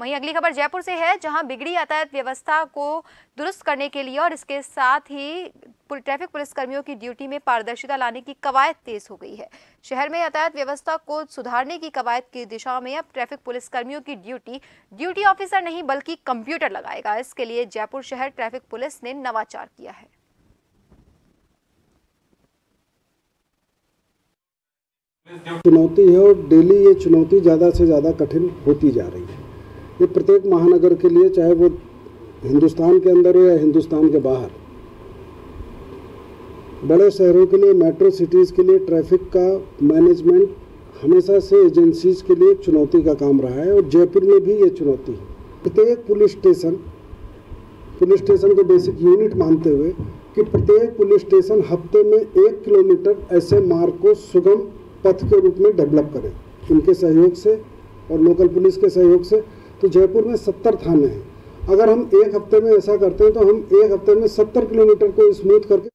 वहीं अगली खबर जयपुर से है, जहाँ बिगड़ी यातायात व्यवस्था को दुरुस्त करने के लिए और इसके साथ ही ट्रैफ़िक पुलिस कर्मियों की ड्यूटी में पारदर्शिता लाने की कवायद तेज हो गई है। शहर में यातायात व्यवस्था को सुधारने की कवायद की दिशा में अब ट्रैफ़िक पुलिस कर्मियों की ड्यूटी ड्यूटी ऑफिसर नहीं बल्कि कंप्यूटर लगाएगा। इसके लिए जयपुर शहर ट्रैफ़िक पुलिस ने नवाचार किया है। चुनौती है और डेली ये चुनौती ज़्यादा से ज़्यादा कठिन होती जा रही है। ये प्रत्येक महानगर के लिए, चाहे वो हिंदुस्तान के अंदर हो या हिंदुस्तान के बाहर, बड़े शहरों के लिए मेट्रो सिटीज़ के लिए ट्रैफ़िक का मैनेजमेंट हमेशा से एजेंसीज के लिए चुनौती का काम रहा है और जयपुर में भी ये चुनौती है। प्रत्येक पुलिस स्टेशन पुलिस स्टेशन को बेसिक यूनिट मानते हुए कि प्रत्येक पुलिस स्टेशन हफ़्ते में एक किलोमीटर ऐसे मार्ग को सुगम पथ के रूप में डेवलप करें। उनके सहयोग से और लोकल पुलिस के सहयोग से तो जयपुर में सत्तर थाने हैं। अगर हम एक हफ़्ते में ऐसा करते हैं तो हम एक हफ़्ते में सत्तर किलोमीटर को स्मूथ करके